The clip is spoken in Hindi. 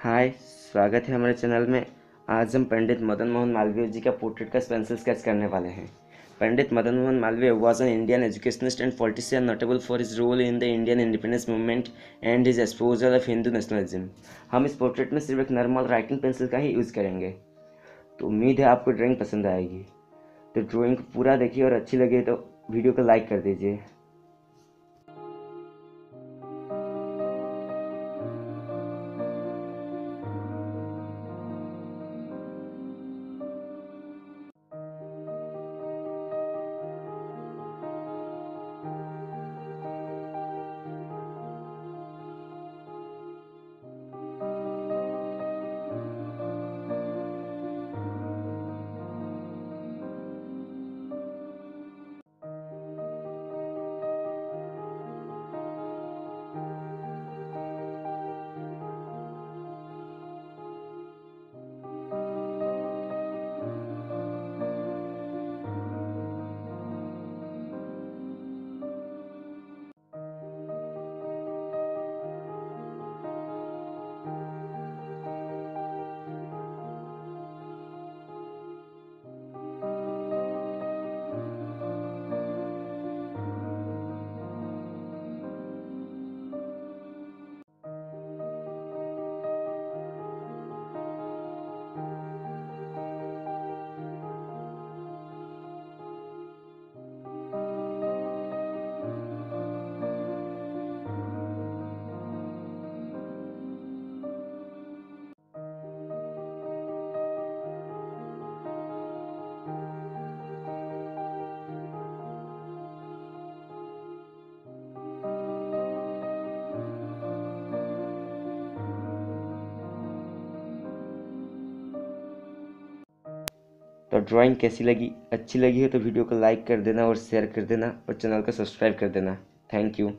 हाय, स्वागत है हमारे चैनल में। आज हम पंडित मदन मोहन मालवीय जी का पोर्ट्रेट का पेंसिल स्केच करने वाले हैं। Pandit Madan Mohan Malviya was an Indian educationist and politician notable for his role in the Indian independence movement and his exposure of Hindu nationalism हम इस पोर्ट्रेट में सिर्फ़ एक नॉर्मल राइटिंग पेंसिल का ही यूज़ करेंगे। तो उम्मीद है आपको ड्राइंग पसंद आएगी। तो ड्राइंग पूरा देखिए और अच्छी लगे तो वीडियो को लाइक कर दीजिए। तो ड्राइंग कैसी लगी? अच्छी लगी हो तो वीडियो को लाइक कर देना और शेयर कर देना और चैनल को सब्सक्राइब कर देना. Thank you